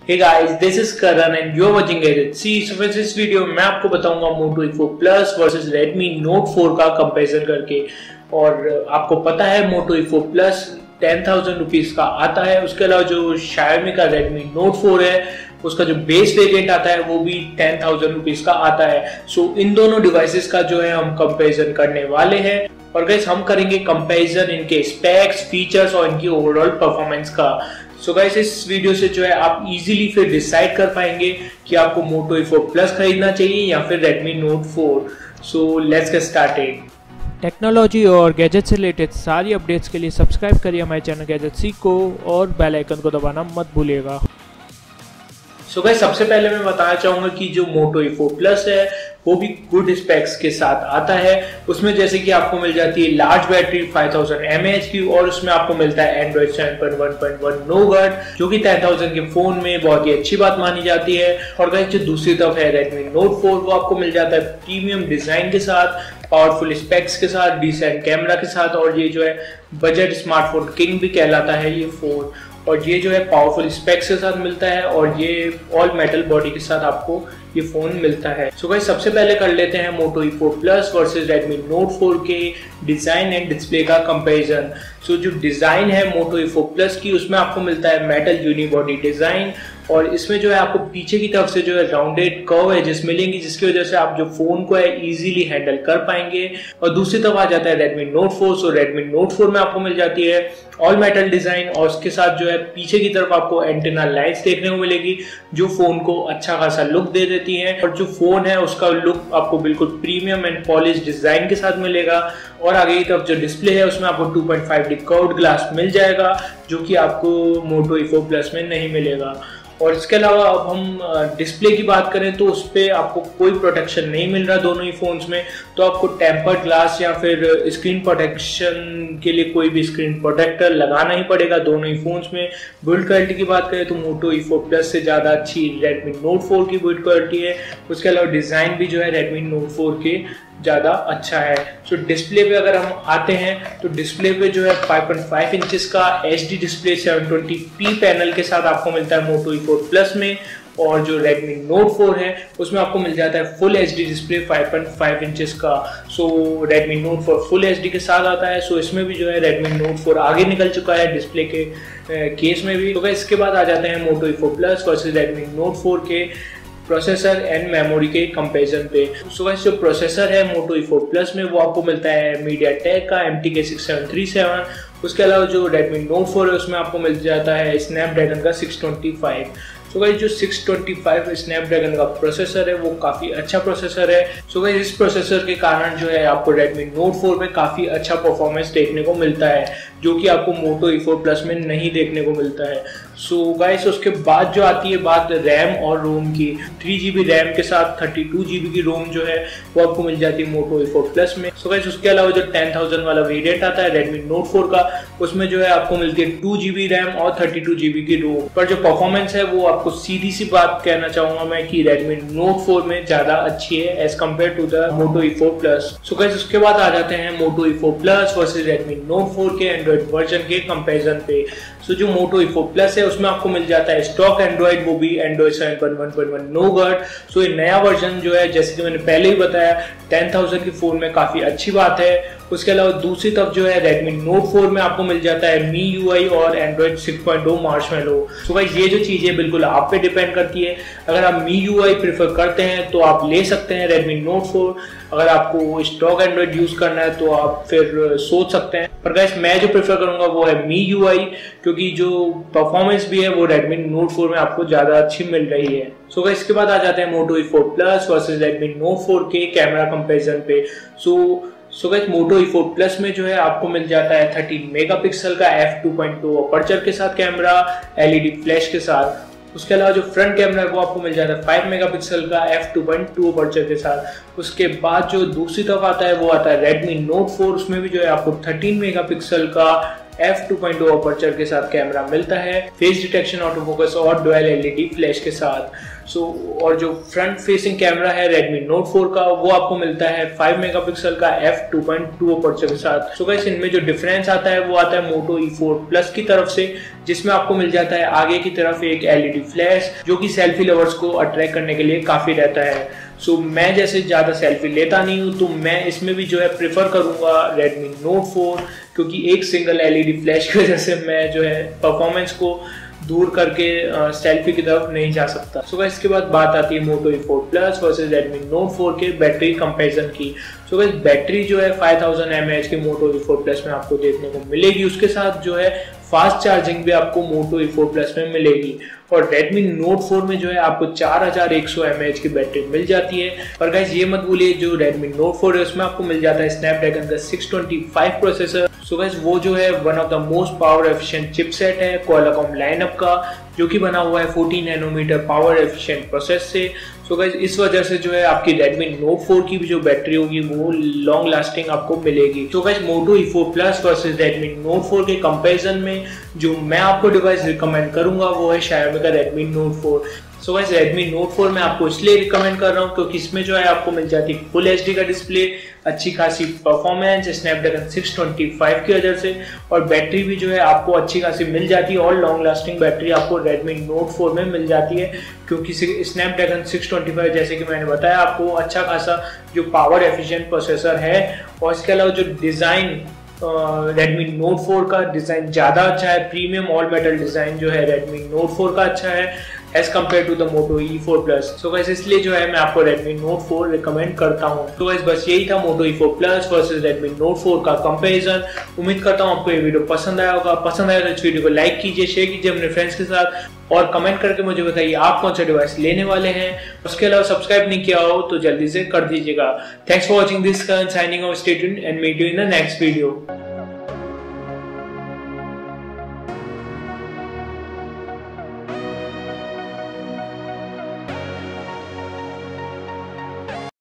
Hey guys, this is Karan and you're watching. See, so for this video मैं आपको बताऊँगा Moto E4 Plus versus Redmi Note 4 का comparison करके। और आपको पता है Moto E4 Plus ten thousand rupees का आता है। उसके अलावा जो Xiaomi का Redmi Note 4 है उसका जो बेस वेरिएंट आता है वो भी टेन थाउज़ेंड रुपीज़ का आता है। सो so, इन दोनों डिवाइसेस का जो है हम कंपैरिजन करने वाले हैं। और गैस हम करेंगे कंपैरिजन इनके स्पेक्स फीचर्स और इनकी ओवरऑल परफॉर्मेंस का। सो गाइस इस वीडियो से जो है आप इजीली फिर डिसाइड कर पाएँगे कि आपको मोटो ई फोर प्लस खरीदना चाहिए या फिर Redmi note four so let's get started technology और गैजेट से रिलेटेड सारी अपडेट्स के लिए सब्सक्राइब करिए हमारे चैनल गैजेट सी को और बेल आइकन को दबाना मत भूलिएगा। सो so सबसे पहले मैं बताना चाहूँगा कि जो मोटो ई फोर प्लस है वो भी गुड स्पेक्स के साथ आता है। उसमें जैसे कि आपको मिल जाती है लार्ज बैटरी 5000 थाउज़ेंड की और उसमें आपको मिलता है Android seven point one point one Nougat जो कि टेन थाउज़ेंड के फ़ोन में बहुत ही अच्छी बात मानी जाती है। और गाइस जो दूसरी तरफ़ है रेडमी नोट फोर वो आपको मिल जाता है प्रीमियम डिज़ाइन के साथ पावरफुल स्पेक्स के साथ डिसेंट कैमरा के साथ और ये जो है बजट स्मार्टफ़ोन किंग भी कहलाता है ये फ़ोन और ये जो है पावरफुल स्पेक्स के साथ मिलता है और ये ऑल मेटल बॉडी के साथ आपको ये फ़ोन मिलता है। सो so सबसे पहले कर लेते हैं Moto E four plus versus Redmi note four के डिज़ाइन एंड डिस्प्ले का कंपेरिजन सो जो डिज़ाइन है मोटो ई फोर प्लस की, उसमें आपको मिलता है मेटल यूनिबॉडी डिज़ाइन और इसमें जो है आपको पीछे की तरफ़ से जो है राउंडेड कर्व एजेस मिलेंगी, जिसकी वजह से आप जो फ़ोन को है इजीली हैंडल कर पाएँगे। और दूसरी तरफ़ आ जाता है Redmi Note four so Redmi Note four में आपको मिल जाती है ऑल मेटल डिज़ाइन और उसके साथ जो है पीछे की तरफ़ आपको एंटेना लाइट्स देखने को मिलेगी, जो फ़ोन को अच्छा खासा लुक दे देती है। और जो फ़ोन है, उसका लुक आपको बिल्कुल प्रीमियम एंड पॉलिश डिज़ाइन के साथ मिलेगा। और आगे की तरफ़ जो डिस्प्ले है, उसमें आपको 2.5 डी कर्व्ड ग्लास मिल जाएगा। जो कि आपको मोटो ई प्लस में नहीं मिलेगा। और इसके अलावा अब हम डिस्प्ले की बात करें तो उस पर आपको कोई प्रोटेक्शन नहीं मिल रहा दोनों ही फोन्स में। तो आपको टेम्पर्ड ग्लास या फिर स्क्रीन प्रोटेक्शन के लिए कोई भी स्क्रीन प्रोटेक्टर लगाना ही पड़ेगा दोनों ही फोन्स में। बिल्ड क्वालिटी की बात करें तो मोटो ई फोर प्लस से ज़्यादा अच्छी रेडमी नोट फोर की बिल्ड क्वालिटी है। उसके अलावा डिज़ाइन भी जो है रेडमी नोट फोर के। ज़्यादा अच्छा है। सो so, डिस्प्ले पे अगर हम आते हैं तो डिस्प्ले पे जो है 5.5 इंचेस का H D display 720p panel के साथ आपको मिलता है मोटो ई फोर प्लस में और जो Redmi Note 4 है उसमें आपको मिल जाता है फुल एचडी डिस्प्ले 5.5 इंचेस का। So so, Redmi Note 4 full HD के साथ आता है। सो so, इसमें भी जो है Redmi Note 4 आगे निकल चुका है डिस्प्ले के केस में भी। तो इसके बाद आ जाते हैं Moto E4 Plus versus Redmi Note 4 के। प्रोसेसर एंड मेमोरी के कंपेरिजन पे। सो वैसे जो प्रोसेसर है मोटो ई फोर प्लस में वो आपको मिलता है मीडिया टेक का M T K six seven three seven उसके अलावा जो रेडमी नोट फोर है, उसमें आपको मिल जाता है स्नैपड्रैगन का six twenty five so guys जो 625 स्नैपड्रैगन का प्रोसेसर है, वो काफ़ी अच्छा प्रोसेसर है। सो गाइस इस प्रोसेसर के कारण जो है, आपको Redmi Note 4 में काफ़ी अच्छा परफॉर्मेंस देखने को मिलता है। जो कि आपको Moto E4 प्लस में नहीं देखने को मिलता है। सो so गाइस उसके बाद जो आती है बात रैम और रोम की थ्री जी बी रैम के साथ थर्टी टू जी बी की रोम जो है, वो आपको मिल जाती है मोटो ई फोर प्लस में। सो so गाइस उसके अलावा जो टेन थाउज़ेंड वाला वेरियंट आता है रेडमी नोट फोर का, उसमें जो है आपको मिलती है टू जी बी रैम और थर्टी टू जी बी की रोम पर जो परफॉर्मेंस है, वो आपको सीधी सी बात कहना चाहूँगा मैं कि रेडमी नोट फोर में ज़्यादा अच्छी है as compared to the Moto E four plus so guys उसके बाद आ जाते हैं Moto E four plus versus Redmi Note four के एंड्रॉइड वर्जन के कंपेरिजन पे। सो so, जो मोटो इफो प्लस है उसमें आपको मिल जाता है स्टॉक एंड्रॉइड वो भी Android seven point one point one Nougat so ये नया वर्जन जो है जैसे कि मैंने पहले ही बताया टेन थाउज़ेंड के फ़ोन में काफ़ी अच्छी बात है। उसके अलावा दूसरी तरफ़ जो है Redmi Note 4 में आपको मिल जाता है मी यू और Android 6.0 मार्शमेलो सो भाई ये जो चीज़ बिल्कुल आप पे डिपेंड करती है। अगर आप मी यू प्रेफर करते हैं तो आप ले सकते हैं Redmi Note 4 अगर आपको स्टॉक एंड्रॉइड यूज़ करना है तो आप फिर सोच सकते हैं। पर गैस मैं जो प्रेफर करूँगा वो है मी यू क्योंकि जो परफॉर्मेंस भी है वो Redmi Note 4 में आपको ज़्यादा अच्छी मिल रही है। सो so, इसके बाद आ जाते हैं Moto E4 Plus versus Redmi Note 4 के कैमरा कंपैरिजन पे। So so, so guys Moto E four plus में जो है आपको मिल जाता है 13 मेगापिक्सल का F two point two aperture के साथ कैमरा एलईडी फ्लैश के साथ। उसके अलावा जो फ्रंट कैमरा है, वो आपको मिल जाता है 5 मेगापिक्सल का F two point two aperture के साथ। उसके बाद जो दूसरी तरफ़ आता है, वो आता है रेडमी नोट फोर उसमें भी जो है आपको 13 मेगापिक्सल का F two point two aperture के साथ कैमरा मिलता है। फेस डिटेक्शन ऑटो फोकस और डुअल एलईडी फ्लैश के साथ। सो so, और जो फ्रंट फेसिंग कैमरा है Redmi Note 4 का वो आपको मिलता है 5 मेगापिक्सल का f 2.2 अपर्चर के साथ। सो so इनमें जो डिफरेंस आता है वो आता है Moto E4 Plus की तरफ़ से जिसमें आपको मिल जाता है आगे की तरफ़ एक एलईडी फ्लैश जो कि सेल्फी लवर्स को अट्रैक्ट करने के लिए काफ़ी रहता है। सो so, मैं जैसे ज़्यादा सेल्फी लेता नहीं हूँ तो मैं इसमें भी जो है प्रेफर करूँगा Redmi Note 4 क्योंकि एक सिंगल एलईडी फ्लैश की वजह से मैं जो है परफॉर्मेंस को दूर करके सेल्फी की तरफ़ नहीं जा सकता। सो so, इसके बाद बात आती है Moto E four plus versus Redmi Note four के बैटरी कंपेरिजन की। सो so, बैटरी जो है फाइव थाउज़ेंड एम के मोटो ई फोर प्लस में आपको देखने को मिलेगी। उसके साथ जो है फास्ट चार्जिंग भी आपको मोटो ई फोर प्लस में मिलेगी। और Redmi Note 4 में जो है आपको 4100 mAh की बैटरी मिल जाती है। और गाइज़ ये मत भूलिए, जो Redmi Note 4 है, उसमें आपको मिल जाता है स्नैपड्रैगन का 625 प्रोसेसर सो गाइज़ वो जो है one of the most power efficient chipset है Qualcomm लाइनअप का। जो कि बना हुआ है 14 नैनोमीटर पावर एफिशिएंट प्रोसेस से। सो गाइज़ इस वजह से जो है आपकी रेडमी नोट फोर की भी जो बैटरी होगी, वो लॉन्ग लास्टिंग आपको मिलेगी। तो guys Moto E4 Plus versus Redmi Note 4 के कंपेरिजन में जो मैं आपको डिवाइस रिकमेंड करूँगा, वो है Xiaomi का Redmi Note 4 सो वैसे रेडमी नोट फोर मैं आपको इसलिए रिकमेंड कर रहा हूँ क्योंकि इसमें जो है आपको मिल जाती है फुल एच का डिस्प्ले अच्छी खासी परफॉर्मेंस स्नैपड्रैगन 625 की वजह से और बैटरी भी जो है आपको अच्छी खासी मिल जाती है और लॉन्ग लास्टिंग बैटरी आपको रेडमी नोट फोर में मिल जाती है क्योंकि स्नैपड्रैगन 625 जैसे कि मैंने बताया आपको अच्छा खासा जो पावर एफिशिएंट प्रोसेसर है और इसके अलावा जो डिज़ाइन रेडमी नोट फोर का डिज़ाइन ज़्यादा अच्छा है प्रीमियम ऑल मेटल डिज़ाइन जो है रेडमी नोट फोर का अच्छा है। As compared to the Moto E four plus so वैस इसलिए जो है, मैं आपको Redmi Note 4 रिकमेंड करता हूँ। तो वैसे बस यही था Moto E four plus versus Redmi Note 4 का कंपेरिजन उम्मीद करता हूँ आपको ये वीडियो पसंद आया होगा। पसंद आया तो इस वीडियो को लाइक कीजिए शेयर कीजिए अपने फ्रेंड्स के साथ और कमेंट करके मुझे बताइए आप कौन सा डिवाइस लेने वाले हैं। उसके अलावा सब्सक्राइब नहीं किया हो तो जल्दी से कर दीजिएगा। Thanks for watching this signing off state and meet you in the next video